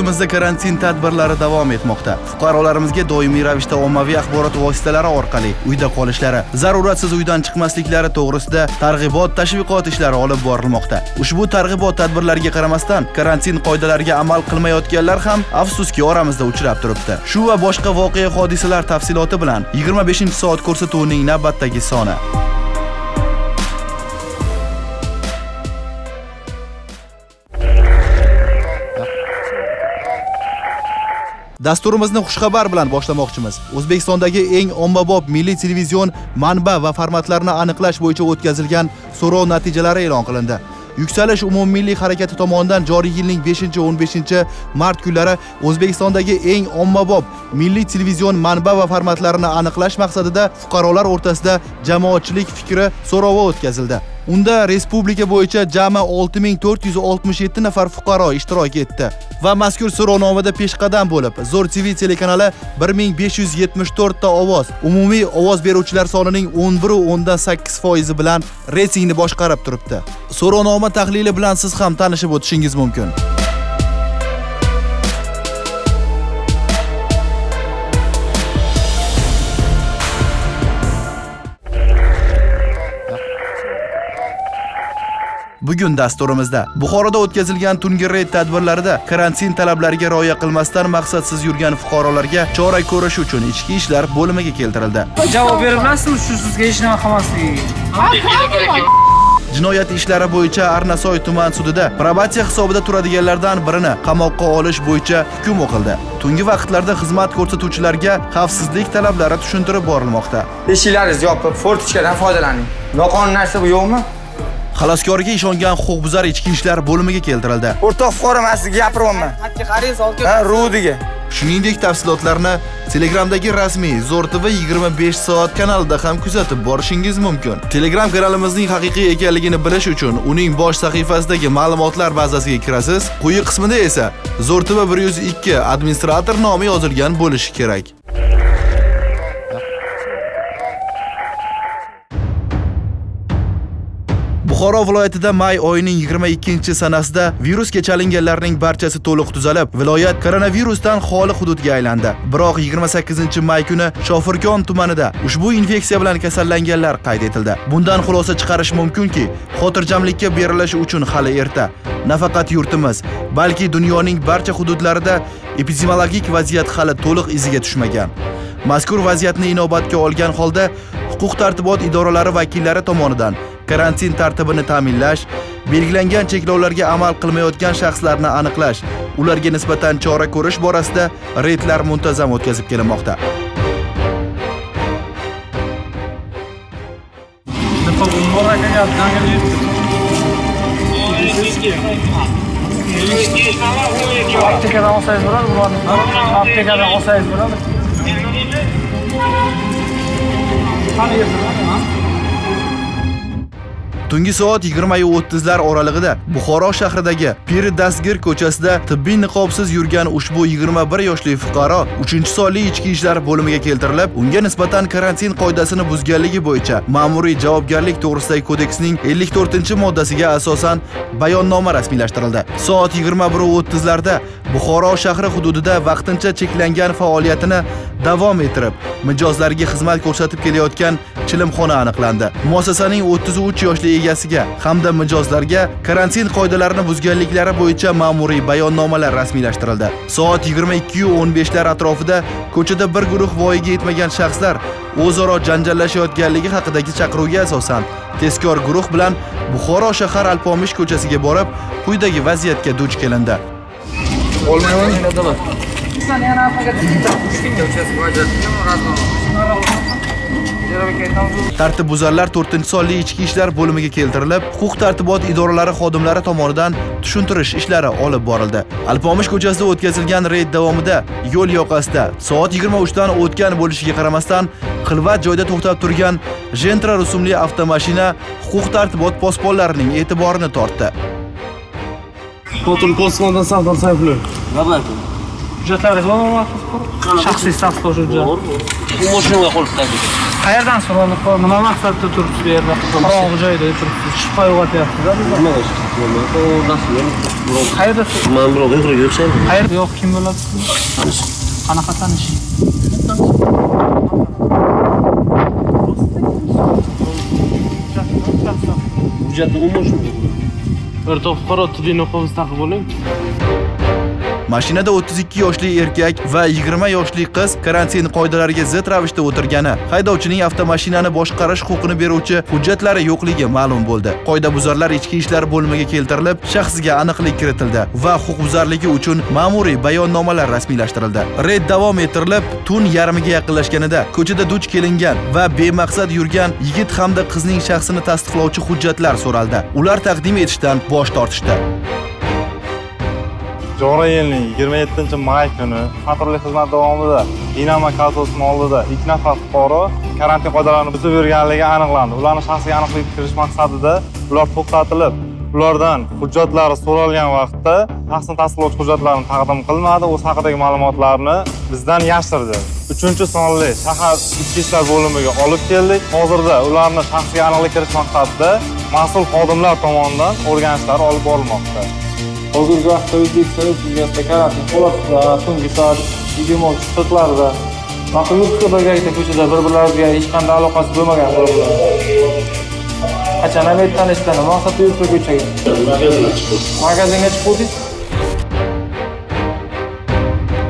yurtimizda karantin tadbirlari davom etmoqda. Fuqarolarimizga doimiy ravishda ommaviy axborot vositalari orqali uyda qolishlari zaruratsiz uydan chiqmasliklari to'g'risida targ'ibot tashviqot ishlari olib borilmoqda. Ushbu targ'ibot tadbirlariga qaramasdan karantin qoidalariga amal qilmayotganlar ham afsuski oramizda uchrab turibdi. Shu va boshqa voqea hodisalar tafsiloti bilan 25 soat ko'rsatuvining navbatdagi soni. Dasturimizni xushxabar bilan boshlamoqchimiz. O'zbekistondagi eng ommabop milliy televizion manba va formatlarni aniqlash bo'yicha o'tkazilgan so'rov natijalari e'lon qilindi. Yuksalish umummilliy harakati tomonidan joriy yilning 5-15 mart kunlari O'zbekistondagi eng ommabop milliy televizion manba va formatlarini aniqlash maqsadida fuqarolar o'rtasida jamoatchilik fikri so'rovi o'tkazildi. Unda respublika bo'yicha jami 6467 nafar fuqaro ishtirok etdi va mazkur so'rovnomada peshqadam bo'lib, Zo'r TV telekanali 1574 ta ovoz, umumiy ovoz beruvchilar sonining 11.8% bilan reytingni boshqarib turibdi. So'rovnoma tahlili bilan siz ham tanishib o'tishingiz mumkin. Bugun dasturimizda Buxoroda o'tkazilgan tungi reyd tadbirlarida karantin talablariga rioya qilmasdan maqsadsiz yurgan fuqarolarga chora ko'rish uchun ichki ishlar bo'limiga keltirildi. Javob berilmasmi shu sizga hech nima qilmasligiga? Jinoyat ishlari bo'yicha Arnasoy tuman sudida probatsiya hisobida turadiganlardan birini qamoqqa olish bo'yicha hukm o'qildi. Tungi vaqtlarda xizmat ko'rsatuvchilarga xavfsizlik talablari tushuntirib borilmoqda. Eshiklaringizni yopib, fortichkadan foydalaning. Noqonuniy narsa bu yo'qmi? Xaloskorga ishongan huquqbuzar ichki ishlar bo'limiga keltirildi. O'rtoq fuqaro men sizga gapiryapman. Xatga qaraysiz, olib Ha, rudiga. Shuningdek, tafsilotlarni Telegramdagi rasmiy Zo'r TV 25 soat kanalida ham kuzatib borishingiz mumkin. Telegram kanalimizning haqiqiy ekanligini bilish uchun uning bosh sahifasidagi ma'lumotlar bazasiga kirasiz. Quyi qismida esa Zo'r TV 102 administrator nomi yozilgan bo'lishi kerak. Buxoro viloyatida may oyining 22 sanasida virusga chalinganlarning barchasi to'liq tuzalib, viloyat koronavirusdan xoli hududga aylandi. Biroq 28 may kuni Shofirkon tumanida ushbu infeksiya bilan kasallanganlar qayd etildi. Bundan xulosa chiqarish mumkinki, xotirjamlikka berilish uchun hali erta. Nafaqat yurtimiz, balki dunyoning barcha hududlarida epidemiologik vaziyat hali to'liq iziga tushmagan. Mazkur vaziyatni inobatga olgan holda huquq tartibot idoralari vakillari tomonidan karantin tartibini ta'minlash, belgilangan cheklovlarga amal qilmayotgan shaxslarni aniqlash, ularga nisbatan chora ko'rish borasida reydlar muntazam o'tkazib kelinmoqda. Aptekadan olsangiz bo'ladi, bularni. Aptekadan olsangiz bo'ladi. Qani yerda? Tungi soat 20:30 lar oralig'ida Buxoro shahridagi Pir Dasgir ko'chasida tibbiy niqobsiz yurgan ushbu 21 yoshli fuqaro 3-sonli ichki ishlar bo'limiga keltirilib, unga nisbatan karantin qoidasini buzganligi bo'yicha ma'muriy javobgarlik to'g'risidagi kodeksning 54-moddasiga asosan bayonnoma rasmiylashtirildi. Soat 21:30 larda Buxoro shahri hududida vaqtincha cheklangan faoliyatini davom ettirib, mijozlarga xizmat ko'rsatib kelayotgan chilimxona aniqlandi. Muassasaning 33 yoshli egasiga hamda mijozlarga karantin qoidalarini buzganliklari bo'yicha ma'muriy bayonnomalar rasmiylashtirildi. Soat 22:15 lar atrofida ko'chada bir guruh voyaga yetmagan shaxslar o'zaro janjallashayotganligi haqidagi chaqiruvga asosan tezkor guruh bilan Buxoro shahar Alpomish ko'chasiga borib, quyidagi vaziyatga duch kelindi. Olmayman. Tartibbuzarlar 4-sonli ichki ishlar bo'limiga keltirilib, huquq tartibot idoralari xodimlari tomonidan tushuntirish ishlari olib borildi. Alpomish ko'chasida o'tkazilgan reyd davomida yo'l yoqasida soat 23 dan o'tgan bo'lishiga qaramasdan xilvat joyda to'xtab turgan Gentra rusumli avtomashina huquq tartibot posbonlarining e'tiborini tortdi. Потом Космодан Савдан Сайфлю. hujjatlaringiz bormi? Shaxsiy stavka hujjat. Bu mashinaga qo'l tagida. Qayerdan so'ralib? Nima maqsadda turibsiz bu yerda? Qorong'i joyda turibsiz. Shubha uyg'otyapsiz-a bizni. Nima dastur. Qayerda? Man birov o'g'riga o'xshayman. Qayerda? Yo'q, kim bo'ladi? Qanaqa tanish? Hujjatni shunday. O'rtoq fuqaro tibbiy niqobingizni taqib oling. Mashinada 32 yoshli erkak va 20 yoshli qiz karantin qoidalariga zid ravishda o'tirgani, haydovchining avtomashinani boshqarish huquqini beruvchi hujjatlari yo'qligi ma'lum bo'ldi. Qoidabuzarlar ichki ishlar bo'limiga keltirilib, shaxsiga aniqlik kiritildi va huquqbuzarligi uchun ma'muriy bayonnomalar rasmiylashtirildi. Reyd davom ettirilib, tun yarmiga yaqinlashganida ko'chada duch kelingan va bemaqsad yurgan yigit hamda qizning shaxsini tasdiqlovchi hujjatlar so'raldi. Ular taqdim etishdan bosh tortishdi. Joriy yilning 27 may kuni patrullik xizmat davomida dinamo kasosini oldida ikki nafar fuqaro karantin qoidalarini buzib yurganligi aniqlandi. Ularni shaxsiga aniqlik kirish maqsadida ular to'xtatilib ulardan hujjatlari so'ralgan vaqtda shaxsni tasdiqlovchi hujjatlarni taqdim qilmadi o'z haqidagi ma'lumotlarni bizdan yashirdi. Uchinchi sonli shahar ichki ishlar bo'limiga olib keldik. Hozirda ularni shaxsiga aniqlik kirish maqsadida mas'ul xodimlar tomonidan o'rganishlar olib borilmoqda. Hozirgi vaqtda O'zbekiston Respublikasida karantin holatida so'nggi soat 23:40larda Maqlubga birgalikda ko'chada bir-birlariga hech qanday aloqasi bo'lmagan bo'lib Qachon amet tanishdan maqsadda yurtga ko'chaga. Magazinga chiqdingiz?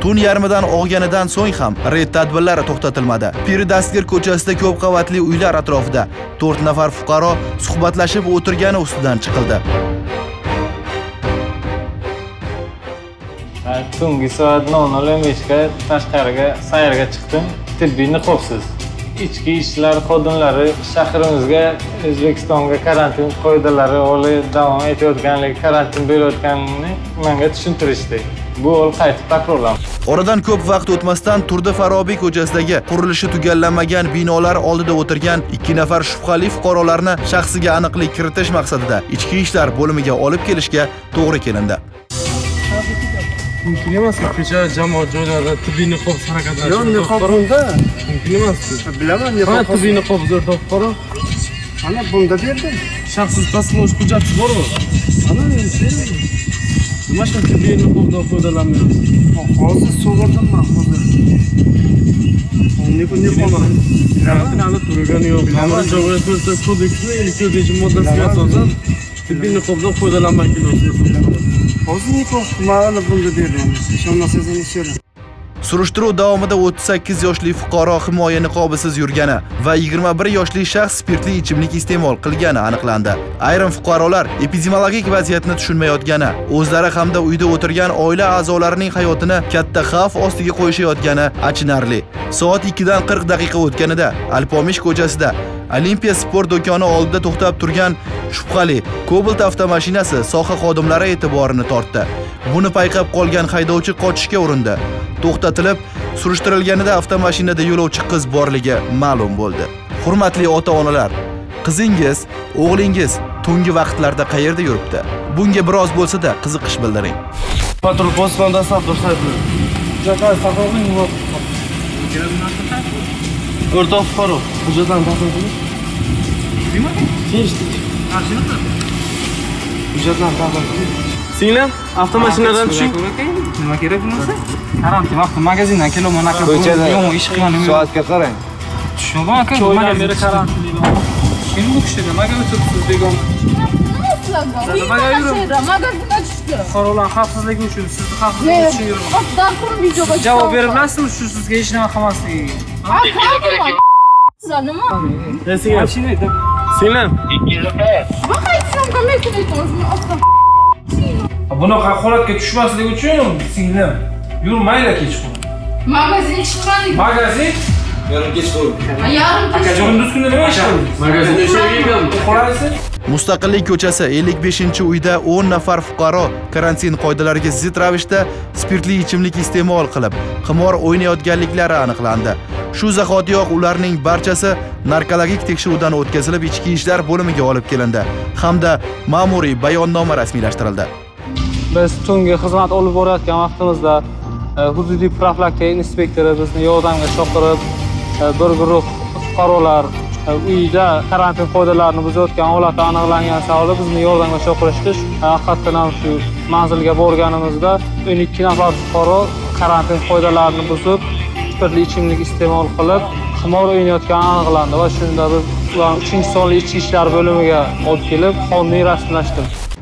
Tun yarmidan og'ganidan so'ng ham reyd tadbirlari to'xtatilmadi. piridastgir ko'chasida ko'p qavatli uylar atrofida to'rt nafar fuqaro suhbatlashib o'tirgani ustidan chiqildi. So'nggi soat 00:15 ga tashqariga sayrga chiqdim. Tibbiy niqobsiz. Ichki ishlar xodimlari shahrimizga O'zbekistonga karantin qoidalari oli davom etayotganligi, karantin bo'layotganini menga tushuntirishdi. Bu ol qaytib takrorlanadi. Oradan ko'p vaqt o'tmasdan Turdi Farobiy ko'chasidagi qurilishi tugallanmagan binolar oldida o'tirgan ikki nafar shubhali fuqarolarni shaxsiga aniqlik kiritish maqsadida ichki ishlar bo'limiga olib kelishga to'g'ri kelindi. Mumkin emas ko'cha jamoat joylarida tibbiy niqob harakatlanish. Yo'q, niqob bunda. Mumkin emas. Bilaman, niqob. tibbiy niqob o'rtoq fuqaro. Ana bunda berdim. Shaxsiz tasdiqlovchi hujjati bormi? Ana. Nima uchun tibbiy niqobdan foydalanmayapsiz? Hozir sug'urdim men hozir. Karantin hali turgani yo'q. Javob ko'rsat kodeksni 54 moddasiga asosan tibbiy niqobdan foydalanmak kerak. Hozir niqob mana bunda berdim. Ishonmasangiz ishora. Surishtiruv davomida 38 yoshli fuqaro himoya niqobisiz yurgani va 21 yoshli shaxs spirtli ichimlik iste'mol qilgani aniqlandi. Ayrim fuqarolar epidemiologik vaziyatni tushunmayotgani, o'zlari hamda uyda o'tirgan oila a'zolarining hayotini katta xavf ostiga qo'yishayotgani achinarli. Soat 2 dan 40 daqiqa o'tganida Alpomish ko'chasida Olimpiya sport do'koni oldida to'xtab turgan shubhali Cobalt avtomashinasi soha xodimlari e'tiborini tortdi. Buni payqab qolgan haydovchi qochishga urindi. To'xtatilib, surishtirilganida avtomashinada yo'lovchi qiz borligi ma'lum bo'ldi. Hurmatli ota-onalar, qizingiz, o'g'lingiz tungi vaqtlarda qayerda yuribdi? Bunga biroz bo'lsa-da qiziqish bildiring. Patrul postdan dastlab tursaydlar. Hujjatlar taqdim O'rtoq fuqaro, hujjatlarni taqdim qiling. Nima? Tinchlik. Hujjatlarni taqdim qiling. Singlim, avtomashinadan tushing. Nima kerak bo'lmasa? Karantin vaqti magazindan kelaman aka. Ko'chada Yo'q, ish qilganim yo'q. soatga qarang. Tushunman aka. Choydan beri karantin. Kim bu kishi nimaga o'tiribsiz begona? Nimaga yurib? Magazinga tushdi. Fuqarolar xavfsizligi uchun sizni Men xavfsizlik uchun videoga Javob bera olasizmi shu sizga hech nima qilmasligiga? Sizlar nima? Singlim. Singlim. Nima aytsam kommersiya aytamiz, otdan Bunaqa holatga tushmaslik uchun singlim yurmaydi kechqurun. magazin chiqqan. Magazin Yarim aka kunduz kuni nima ish qildingiz? Magazinda ishlaganman. Qo'rqasiz? Mustaqillik ko'chasi 55-uyda 10 nafar fuqaro karantin qoidalariga zid ravishda spirtli ichimlik iste'mol qilib, qimor o'ynayotganliklari aniqlandi. Shu zahotiyoq ularning barchasi narkologik tekshiruvdan o'tkazilib, ichki ishlar bo'limiga olib kelindi hamda ma'muriy bayonnoma rasmiylashtirildi. Biz tungi xizmat olib borayotgan vaqtimizda e, hududiy profilaktika inspektori bizni yordamga chaqirib, e, bir guruh fuqarolar e, uyda karantin qoidalarini buzayotgan holati aniqlangani sababli bizni yordamga chaqirishdi. Haqiqatdan ham shu manzilga borganimizda 12 nafar fuqaro karantin qoidalarini buzib, spirtli ichimlik iste'mol qilib, qimor o'ynayotgani aniqlandi va shunda biz ularni 3-sonli ichki ishlar bo'limiga olib kelib, qonuniy rasmiylashtirdik.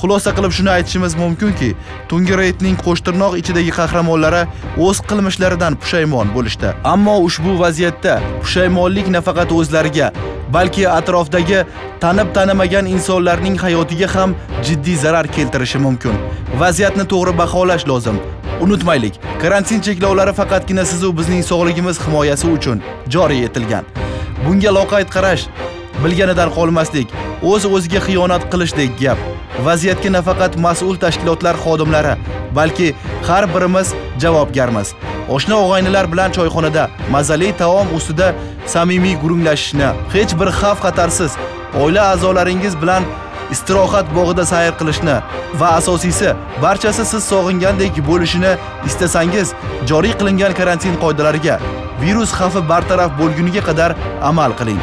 Xulosa qilib shuni aytishimiz mumkinki, tungi reydning qo'shtirnoq ichidagi qahramonlari o'z qilmishlaridan pushaymon bo'lishdi. Ammo ushbu vaziyatda pushaymonlik nafaqat o'zlariga, balki atrofdagi tanib tanimagan insonlarning hayotiga ham jiddiy zarar keltirishi mumkin. Vaziyatni to'g'ri baholash lozim. Unutmaylik, karantin cheklovlari faqatgina sizu bizning sog'ligimiz himoyasi uchun joriy etilgan. Bunga loqayd qarash, bilganidan qolmaslik, o'z o'ziga xiyonat qilishdek gap. Vaziyatga nafaqat mas'ul tashkilotlar xodimlari, balki har birimiz javobgarmiz. Oshna og'aynilar bilan choyxonada mazali taom ustida samimiy gurunglashishni, hech bir xavf xatarsiz oila a'zolaringiz bilan istirohat bog'ida sayr qilishni va asosiysi barchasi siz sog'ingandek bo'lishini istasangiz joriy qilingan karantin qoidalariga virus xavfi bartaraf bo'lguniga qadar amal qiling.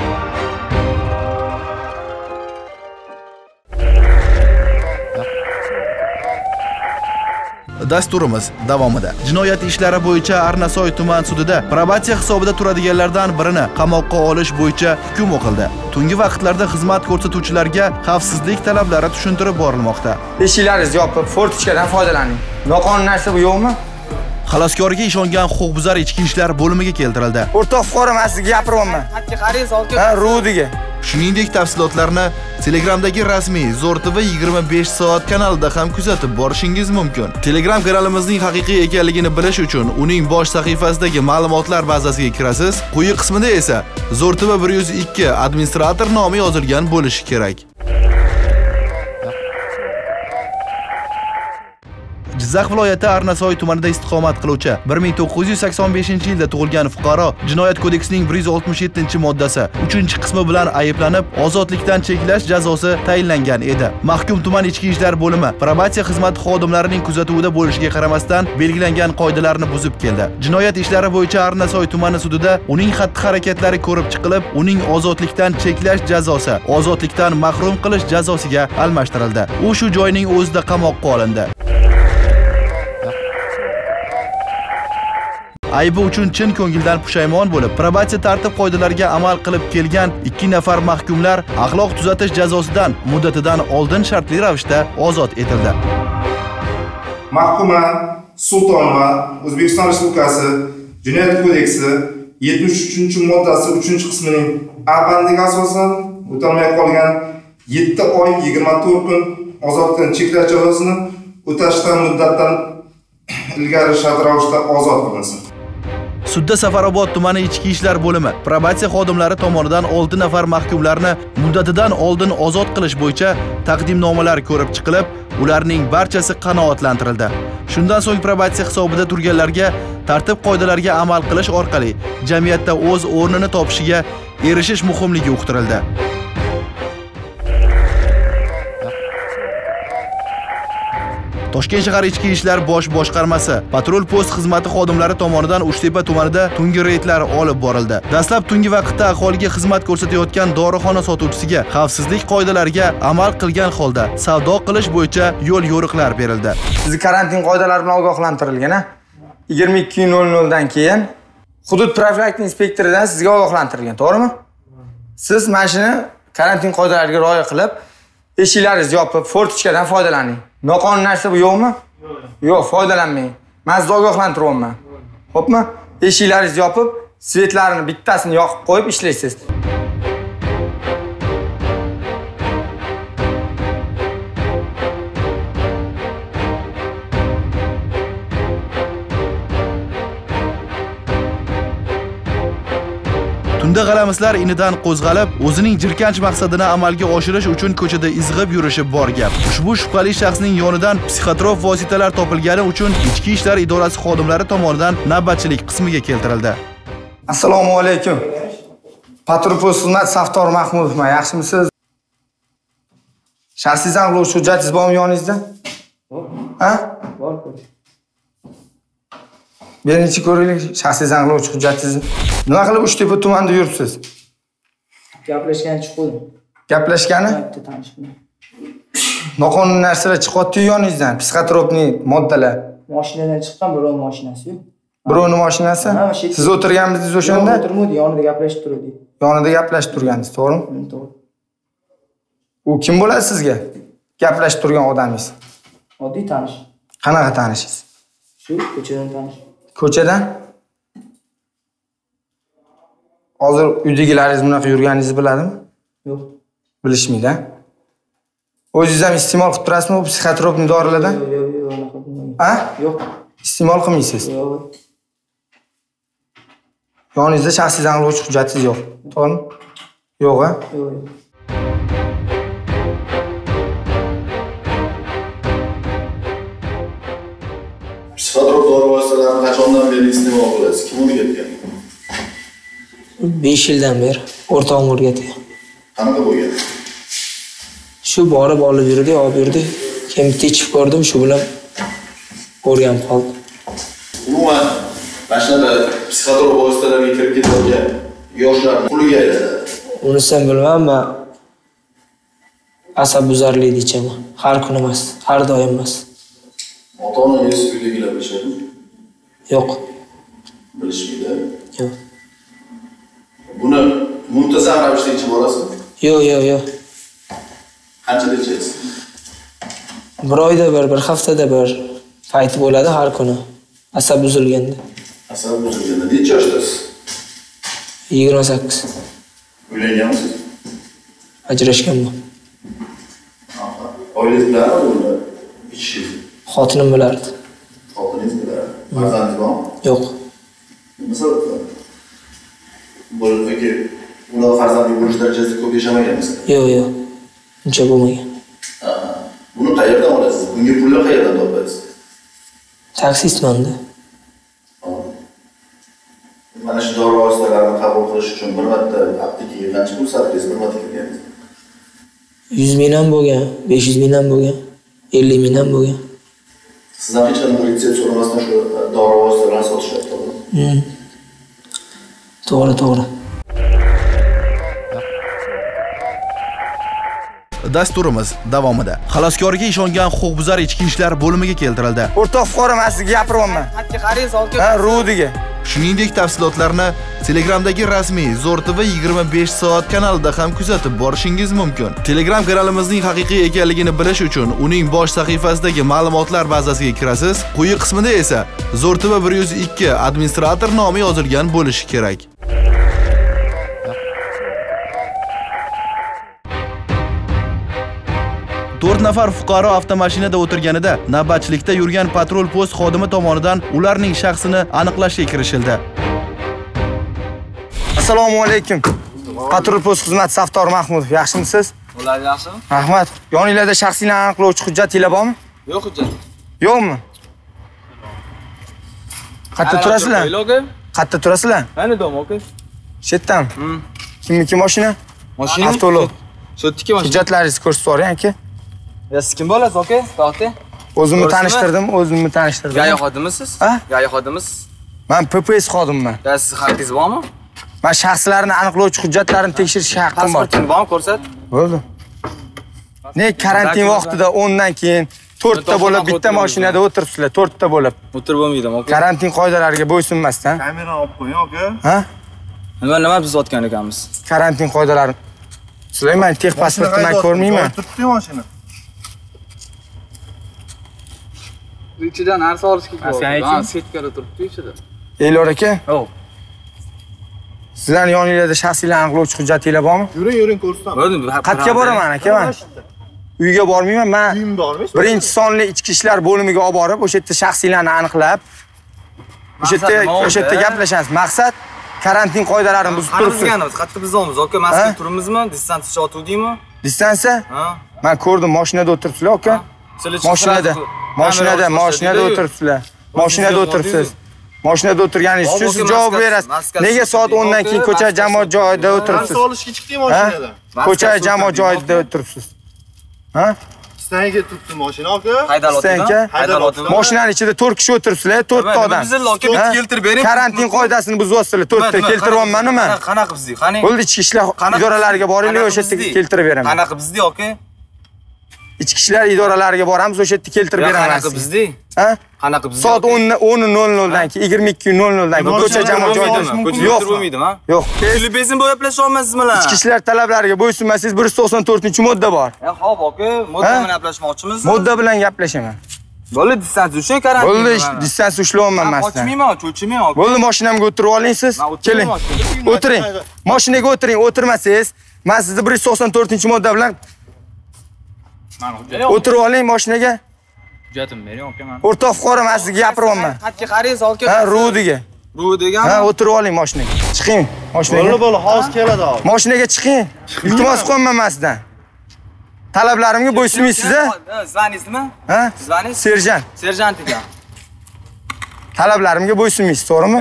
Dasturimiz davomida jinoyat ishlari bo'yicha Arnasoy tuman sudida probatsiya hisobida turadiganlardan birini qamoqqa olish bo'yicha hukm o'qildi. Tungi vaqtlarda xizmat ko'rsatuvchilarga xavfsizlik talablari tushuntirib borilmoqda. Eshiklaringizni yopib, fortichkadan foydalaning. Noqonuniy narsa bu yo'qmi? Xaloskorga ishongan huquqbuzar ichki ishlar bo'limiga keltirildi. O'rtoq fuqaro, men sizga gapiryapman. Xatga qaraysiz, olib Ha, rudiga. Shuningdek, tafsilotlarni Telegramdagi rasmiy Zo'r TV 25 soat kanalida ham kuzatib borishingiz mumkin. Telegram kanalimizning haqiqiy ekanligini bilish uchun uning bosh sahifasidagi ma'lumotlar bazasiga kirasiz. Quyi qismida esa Zo'r TV 102 administrator nomi yozilgan bo'lishi kerak. Jizzax viloyati Arnasoy tumanida istiqomat qiluvchi 1985-yilda tug'ilgan fuqaro Jinoyat kodeksining 167-moddasi 3-qismi bilan ayblanib, ozodlikdan cheklash jazosi tayinlangan edi. Mahkum tuman ichki ishlar bo'limi probatsiya xizmati xodimlarining kuzatuvida bo'lishiga qaramasdan belgilangan qoidalarni buzib keldi. Jinoyat ishlari bo'yicha Arnasoy tumani sudida uning xatti-harakatlari ko'rib chiqilib, uning ozodlikdan cheklash jazosi ozodlikdan mahrum qilish jazosiga almashtirildi. U shu joyning o'zida qamoqqa olindi. Aybi uchun chin ko'ngildan pushaymon bo'lib, probatsiya tartib qoidalariga amal qilib kelgan ikki nafar mahkumlar axloq tuzatish jazosidan muddatidan oldin shartli ravishda ozod etildi. Mahkuma Sultonova O'zbekiston Respublikasi Jinoyat kodeksi 73-moddasi 3-qismining A bandiga asosan o'talmay qolgan 7 oy 24 kun ozodlikdan cheklash jazosini o'tashdan muddatdan ilgari shart ravishda ozod qilinsin. Sudda Safarobod tumani ichki ishlar bo'limi probatsiya xodimlari tomonidan 6 nafar mahkumlarni muddatidan oldin ozod qilish bo'yicha taqdimnomalar ko'rib chiqilib, ularning barchasi qanoatlantirildi. Shundan so'ng probatsiya hisobida turganlarga tartib qoidalariga amal qilish orqali jamiyatda o'z o'rnini topishiga erishish muhimligi uqtirildi. Toshkent shahar ichki ishlar bosh boshqarmasi patrul post xizmati xodimlari tomonidan Uchtepa tumanida tungi reydlar olib borildi. Dastlab tungi vaqtda aholiga xizmat ko'rsatayotgan dorixona sotuvchisiga xavfsizlik qoidalariga amal qilgan holda savdo qilish bo'yicha yo'l yo'riqlar berildi. Sizni karantin qoidalari bilan ogohlantirilgan, a? 22:00 dan keyin hudud profilaktika inspektoridan sizga ogohlantirilgan, to'g'rimi? Siz mashina karantin qoidalariga rioya qilib, eshiklaringizni yopib, fortichkadan foydalaning. Noqonuniy narsa bu yo'qmi? Yo'q. Yo'q, foydalanmang. Men sizni ogohlantiryapman. Xo'pmi? Eshiklaringizni yopib, svetlarini bittasini yoqib qo'yib ishlaysiz. Tunda g'alamislar inidan qo'zg'alib, o'zining jirkanch maqsadini amalga oshirish uchun ko'chada izg'ib yurishib bor gap. Ushbu shubhali shaxsning yonidan psixotrop vositalar topilgani uchun Ichki ishlar idorasi xodimlari tomonidan navbatchilik qismiga keltirildi. Assalomu alaykum. Patrul post xizmat Saftor Mahmudovman. Yaxshimisiz? Shaxsiy aniqlovchi hujjatingiz bormi yoningizda? Ha? Bor. Birinchi ko'raylik shaxsiy aniqlovchi hujjatingizni. Nima qilib Uchtepa tumanida yuribsiz? Gaplashgan chiqdim. Gaplashgani? Bitta tanishim. noqonuniy narsalar chiqyapti-yu yoningizdan, psixotropniy moddalar. Mashinadan chiqqan birov mashinasi yo'q. Birovni mashinasi. Siz o'tirganmidingiz o'shanda? O'tirmadi, yonida gaplashib turdi. Yonida gaplashib turgandingiz, to'g'rimi? To'g'ri. U kim bo'ladi sizga? Gaplashib turgan odamingiz. Oddiy tanish. Qanaqa tanishingiz? Shu ko'chadan tanish. Ko'chadan? Hozir uydagilaringiz bunaqa yurganingizni biladimi? Yo'q. Bilishmaydi. O'zingiz ham iste'mol qilib turasizmi bu psixotropniy dorilardan? A? Yo'q. Iste'mol qilmaysiz. Yo'q. Yoningizda shaxsiy aniqlovchi hujjatingiz yo'q. To'g'rimi? Yo'q, a? Yo'q, Psixotrop dori vositalarini qachondan beri iste'mol qilasiz? Kim o'rgatgan? 5 yildan beri o'rtog'im o'rgatgan. Qanaqa bo'lgan? Shu borib olib yurdi, olib yurdi. Keyin ichib ko'rdim, shu bilan o'rganib qoldim. Umuman mana shunaqa psixotrop vositalarga kirib ketayotgan yoshlarni quliga aylanadi. Unisi ham bilmadim, man asabbuzarlik deychaman. Har kun emas, har doim emas. Ota-onangiz uydagilar bilishadimi? Yo'q, Bilishmaydi. yo'q. Buni muntazam ravishda ichib borasizmi? Yo'q, yo'q, yo'q. Qanchada ichasiz? Bir oyda bir, bir haftada bir payti bo'ladi har kuni. Asab buzilganda. Asab buzilganda necha yoshdasiz? 28. Uylanganmisiz? Ajrashganman. Oilangiz bilanmi buni ichishingizni? Xotinim bilardi. Xotiningiz bilan. Farzandingiz bormi? Yo'q. Nima sababdan? Bo'laki unaqa farzandli bo'lish darajasida ko'p yashamaganmiz. Yo'q, yo'q. Uncha bo'lmagan. Buni qayerdan olasiz? Bunga pullar qayerdan topasiz? Taksistmanda. Mana shu dori vositalarini qabul qilish uchun bir marta aptekaga qancha pul sarflaysiz? Bir marta kirganingiz. 100 ming ham bo'lgan, 500 ming ham bo'lgan, 50 ming ham bo'lgan. Sizdan hech qanday retsept so'ramasdan shu dori vositalarini sotishyapti. to'g'rimi? Hmm. To'g'ri, to'g'ri. Dasturimiz davomida xaloskorga ishongan huquqbuzar ichki ishlar bo'limiga keltirildi. O'rtoq fuqaro men sizga gapiryapman. Xatga olib Ha, rudiga. Shuningdek, tafsilotlarni Telegramdagi rasmiy Zo'r TV 25 soat kanalida ham kuzatib borishingiz mumkin. Telegram kanalimizning haqiqiy ekanligini bilish uchun uning bosh sahifasidagi ma'lumotlar bazasiga kirasiz. Quyi qismida esa Zo'r TV 102 administrator nomi yozilgan bo'lishi kerak. To'rt nafar fuqaro avtomashinada o'tirganida navbatchilikda yurgan patrul post xodimi tomonidan ularning shaxsini aniqlashga kirishildi. Assalomu alaykum. Patrul post xizmati Saftor Mahmudov, yaxshimisiz? Ular yaxshimi? Rahmat. Yoningizda shaxsiy aniqlovchi hujjatinglar bormi? Yo'q hujjat. Yo'qmi? Qayerda turasizlar? Qayerda turasizlar? Qani dom aka? Shu yerdami? Kimniki mashina? Mashina? Avtolog. Sotdiki mashina. Hujjatlaringizni ko'rsatib yuboring aka. Ya siz kim bo'lasiz aka? To'xta. O'zimni tanishtirdim, o'zimni tanishtirdim. Gaya xodimisiz? Ha? Gaya xodimisiz? Men PPS xodimiman. Ya siz xaridingiz bormi? Men shaxslarni aniqlovchi hujjatlarini tekshirishga haqqim bor. Pasportingiz bormi? Ko'rsat. Bo'ldi. Ne karantin vaqtida 10 dan keyin 4 ta bo'lib bitta mashinada o'tiribsizlar, 4 ta bo'lib. O'tirib bo'lmaydi aka. Karantin qoidalariga bo'ysunmasdan. Kamerani olib qo'ying, aka. Ha? Nima nima biz sotgan ekanmiz? Karantin qoidalari. Sulaymon tex pasportni men ko'rmayman. Turibdi mashina. Ichidan narsa olishga ayting. setkada turibdi ichida. Eylor aka, Yo'q. sizlarning yoningizda shaxsiy aniqlovchi hujjatinglar bormi? Yuring, yuring ko'rsataman. Bo'ldi. Qayerga boraman aka men? Uyga bormayman, men Uyim bormi? birinchi sonli ichki ishlar bo'limiga olib borib, o'sha yerda shaxsiylarni aniqlab, o'sha yerda o'sha yerda gaplashamiz. Maqsad karantin qoidalarini buzib turibsiz. bizganimiz? Qayerda bizamiz aka? Maska Ha? turibmizmi? Distansiya otuvdingmi? Distansiya? Ha? Men ko'rdim, mashinada o'tiribsizlar aka. Kamera mashinada ochib o'tiribsizlar. Yozib o'tiribsiz. Mashinada o'tirganingiz uchun siz aka, javob berasiz. Nega soat so'ting, 10 dan aka, keyin ko'cha jamoat joyida o'tiribsiz? olishga chiqdik mashinada. Ko'cha jamoat joyida aka. o'tiribsiz. Ha? Stanga turibdi mashina, aka. Haydalotdimi? Stanka? Haydalotdimi? Mashinaning ichida 4 kishi o'tiribsizlar, 4 ta Nima, odam. bizni loka Ha? keltirib bering. Karantin qoidasini buzyapsizlar, 4 ta keltirib olman nima? Qanaqa- bizdik? Qani? Bo'ldi ichki ishlar idoralariga boringlar, o'sha yerga keltirib beraman. Qanaqa bizdik aka? Ichki ishlar idoralariga boramiz o'sha yerda keltirib beraman qanaqa bizda ha? Qanaqa bizda soat 10 10:00 dan keyin 22:00 dan keyin ko'cha jamoat joyida. yo'q. bo'lmaydimi yo'q. Kulib bezin bo'lib gaplasha olmaysizmi ichki ishlar talablariga bo'ysunmasangiz 194-modda bor. Ya xo'p aka, modda bilan gaplashmoqchimisiz? modda bilan gaplashaman Bo'ldi, distansiya uchun karantin. bo'ldi distansiya ushlayapman man sizdan Qochmayman, cho'chimayman aka. bo'ldi mashinamga o'tirib oling siz keling. o'tiring. Mashinaga o'tiring o'tirmasangiz man sizni 194 modda bilan o'tirib oling mashinaga Hujjatim bering aka men. o'rtoq fuqaro man sizga gapiryapman Xatga qaraysiz aka. ha rudiga Ru degan. ha o'tirib oling mashinaga chiqing mashinaga bo'ldi bo'ldi hozir keladi hozir mashinaga chiqing iltimos qilyapman man sizdan talablarimga bo'ysunmaysiz a Zvanisizmi? ha Zvanis? serjant Serjant ekan. Talablarimga bo'ysunmaysiz to'g'rimi?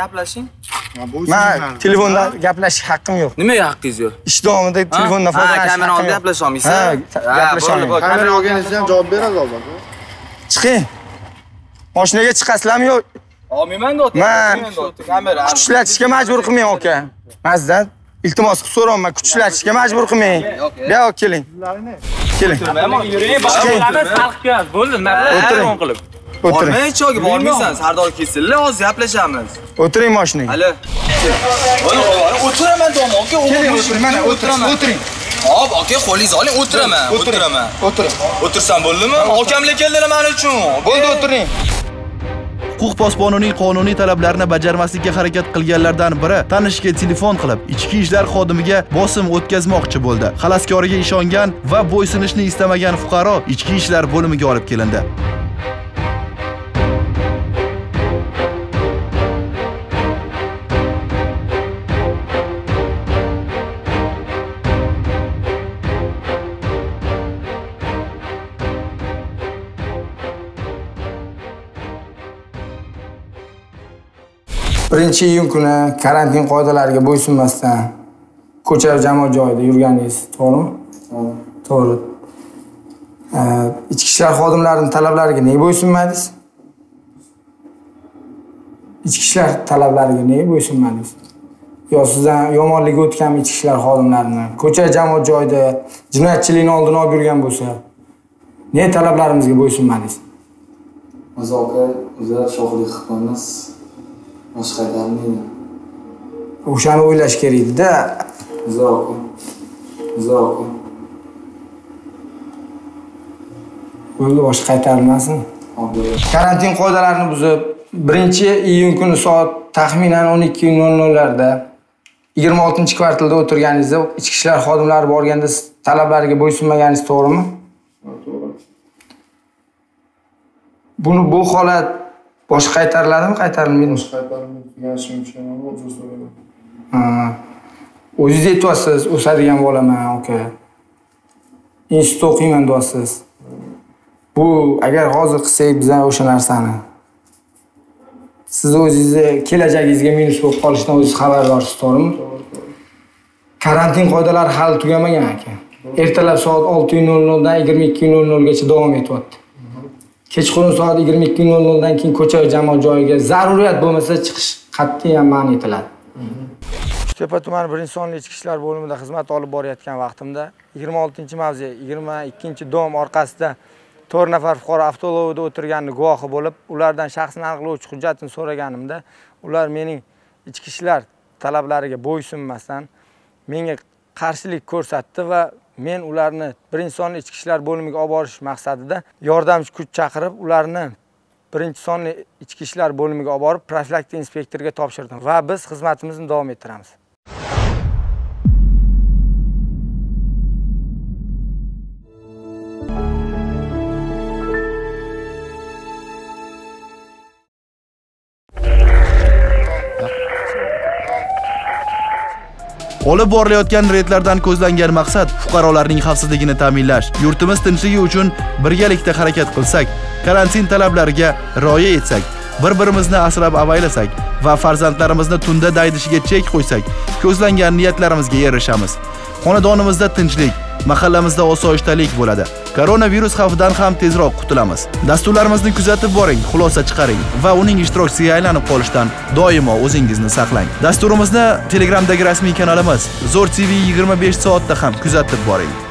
Gaplashing. man telefonda gaplashish haqqim yo'q. Nimaga haqqingiz yo'q? ish davomida telefondan foydalanish kamera yo'q. gaplasha olmaysiz? ha Ha, gaplasha olmayman kamera olganingizda ham javob beradi hozir chiqing. Mashinaga chiqasizlarmi yo? Olmayman-da ota. Man- kamera. kuch ishlatishga majbur qilmang aka man sizdan iltimos qilib so'rayapman kuch ishlatishga majbur qilmang. Bu yoqqa keling. Keling. Yuring. Bo'ldi, O'tiring. qilib. O'tiring Bormay cho'ga bormaysan, Sardor kelsinlar, hozir gaplashamiz. o'tiring mashinaga Hali. O'tiraman do'm, aka. o'tiring mana o'tiring o'tiring Hop, aka, qo'lingizni oling, o'tiraman. O'tiraman. o'tiring O'tirsam bo'ldimi? Okamlar keldilar men uchun. bo'ldi o'tiring huquq posbonining qonuniy talablarini bajarmaslikka harakat qilganlardan biri tanishga telefon qilib ichki ishlar xodimiga bosim o'tkazmoqchi bo'ldi xalaskoriga ishongan va bo'ysunishni istamagan fuqaro ichki ishlar bo'limiga olib kelindi birinchi iyun kuni karantin qoidalariga bo'ysunmasdan ko'cha jamoat joyida yurganingiz to'g'rimi? To'g'ri. Ichki ishlar xodimlarining talablariga nega bo'ysunmadingiz? Ichki ishlar talablariga nega bo'ysunmadingiz? Yo sizdan yomonligi o'tganmi ichki ishlar xodimlarini ko'cha jamoat joyida jinoyatchilikni oldini olib yurgan bo'lsa nega talablarimizga bo'ysunmadingiz? Muzoka o'zaro shohlik qilibmiz. Boshqa aytolmaydi. o'shani o'ylash kerak edida Muzoka. Muzoka. bo'ldi boshqa qaytarilmasin karantin qoidalarini buzib birinchi iyun kuni soat taxminan o'n ikki nol nollarda yigirma oltinchi kvartalda o'tirganingizda ichki ishlar xodimlari borganda siz talablariga bo'ysunmaganingiz to'g'rimi buni bu holat boshqa qaytariladimi? Qaytarilmaydimi Ha. o'zingiz aytyapsiz o'sadigan bolaman aka institutda o'qiyman deyapsiz bu agar hozir qilsak bizdan o'sha narsani. Siz o'zingizni kelajagingizga minus bo'lib qolishidan o'zingiz xabardorsiz to'g'rimi? Karantin qoidalari hali tugamagan aka. Ertalab soat olti nol noldan yigirma ikki nol nolgacha davom etyapti kechqurun soat yigirma ikki nol noldan keyin ko'cha jamoat joyiga zaruriyat bo'lmasa chiqish qat'iyan man etiladi. Tepa tumani birinchi sonli ichki ishlar bo'limida xizmat olib borayotgan vaqtimda yigirma oltinchi mavze yigirma ikkinchi dom orqasida to'rt nafar fuqaro avtolovida o'tirganini guvohi bo'lib ulardan shaxsni aniqlovchi hujjatini so'raganimda ular mening ichki ishlar talablariga bo'ysunmasdan menga qarshilik ko'rsatdi va men ularni birinchi sonli ichki ishlar bo'limiga olib borish maqsadida yordamchi kuch chaqirib ularni birinchi sonli ichki ishlar bo'limiga olib borib profilaktika inspektoriga topshirdim va biz xizmatimizni davom ettiramiz. Olib borilayotgan reydlardan ko'zlangan maqsad fuqarolarning xavfsizligini ta'minlash. Yurtimiz tinchligi uchun birgalikda harakat qilsak karantin talablariga rioya etsak bir birimizni asrab avaylasak va farzandlarimizni tunda daydishiga chek qo'ysak ko'zlangan niyatlarimizga erishamiz. Xonadonimizda tinchlik mahallamizda osoyishtalik bo'ladi. Koronavirus xavfidan ham tezroq qutulamiz. Dasturlarimizni kuzatib boring xulosa chiqaring va uning ishtirokchisiga aylanib qolishdan doimo o'zingizni saqlang. Dasturimizni telegramdagi rasmiy kanalimiz zo'r tv 25 soatda ham kuzatib boring.